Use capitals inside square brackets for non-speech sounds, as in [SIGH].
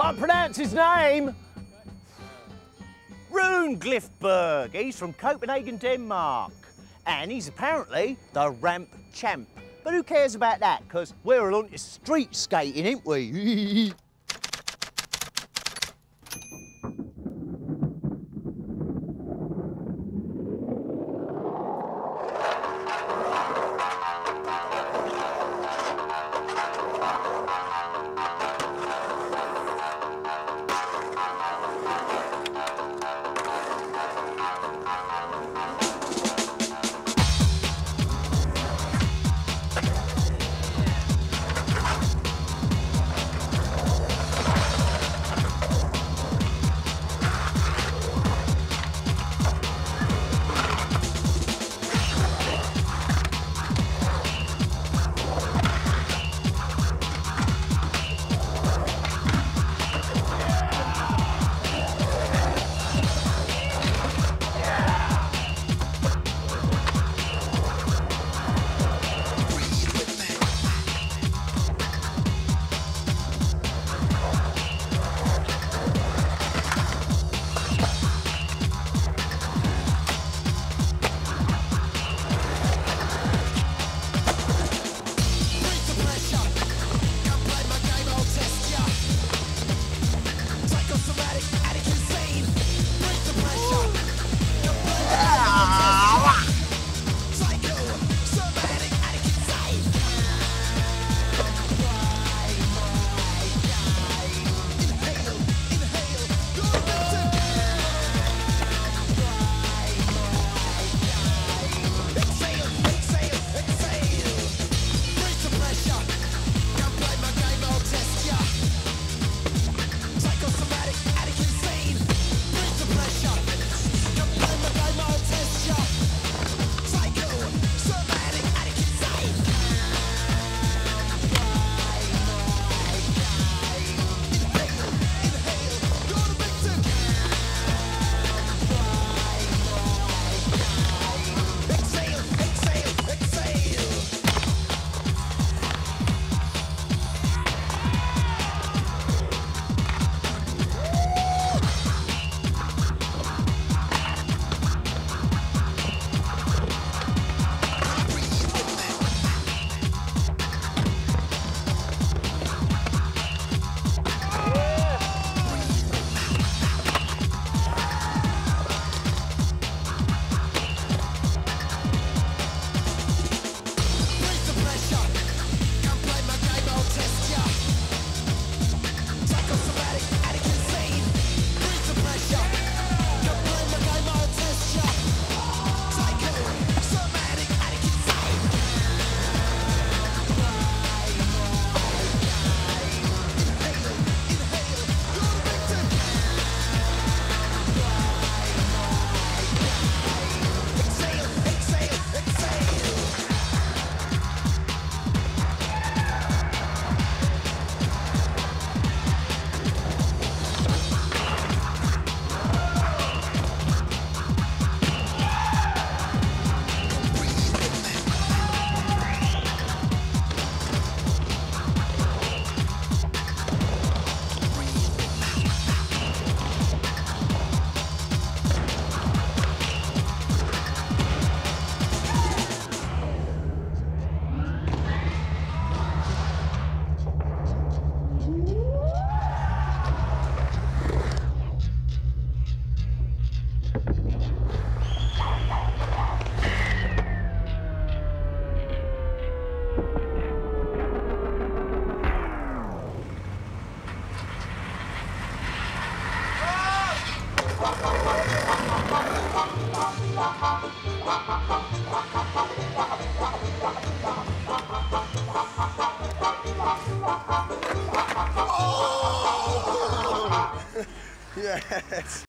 Can't pronounce his name. Rune Glifberg. He's from Copenhagen, Denmark. And he's apparently the ramp champ. But who cares about that? Because we're all on street skating, ain't we? [LAUGHS] [LAUGHS] yes.